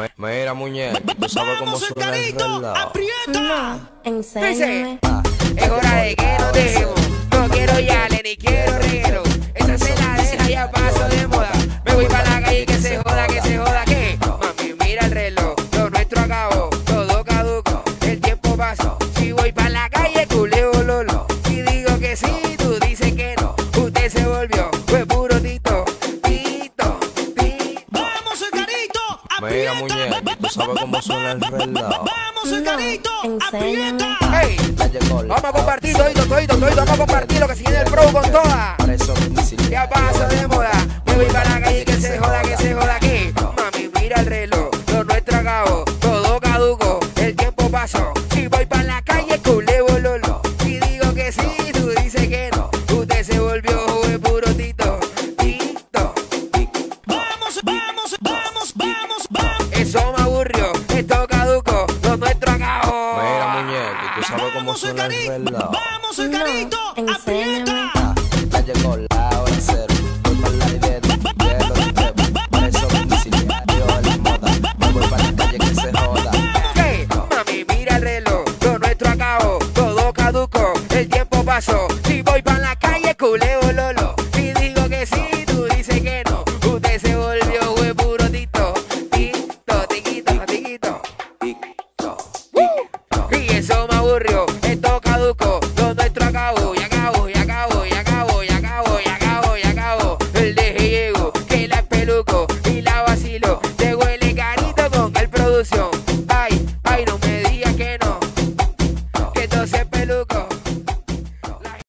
Me- Mira, muñeca, tú sabes cómo Vamos el suena el carito, reloj. aprieta. Enséñame. Es hora de que nos dejemos. No quiero yale ni quiero reguero. Esa se la deja ya paso Mira, muñeca, tú sabes cómo suena el reloj. Vamos No, aprieta. Hey. Vamos a compartir todito, todito, todito. Vamos a compartir lo que se viene el pro con toda. Ya paso de moda, me voy para la calle que se joda, que se joda aquí. Mami, mira el reloj, lo nuestro acabó, todo caduco, el tiempo pasó. como suena el. Vamos, Icarito, no, aprieta. Ya llegó la hora cero. La para calle se joda. Mira el reloj. Nuestro acabó, todo caduco. El tiempo pasó. solución.